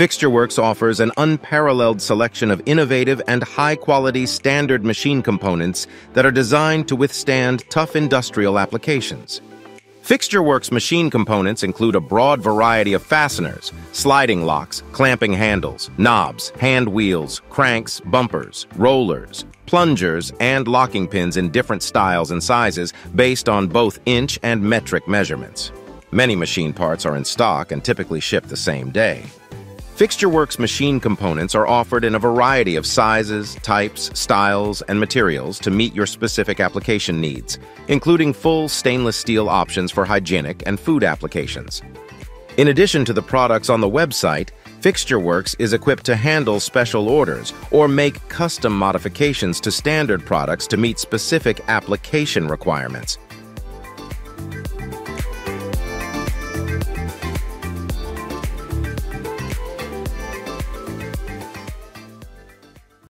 FixtureWorks offers an unparalleled selection of innovative and high-quality standard machine components that are designed to withstand tough industrial applications. FixtureWorks machine components include a broad variety of fasteners, sliding locks, clamping handles, knobs, hand wheels, cranks, bumpers, rollers, plungers, and locking pins in different styles and sizes based on both inch and metric measurements. Many machine parts are in stock and typically ship the same day. FixtureWorks machine components are offered in a variety of sizes, types, styles, and materials to meet your specific application needs, including full stainless steel options for hygienic and food applications. In addition to the products on the website, FixtureWorks is equipped to handle special orders or make custom modifications to standard products to meet specific application requirements.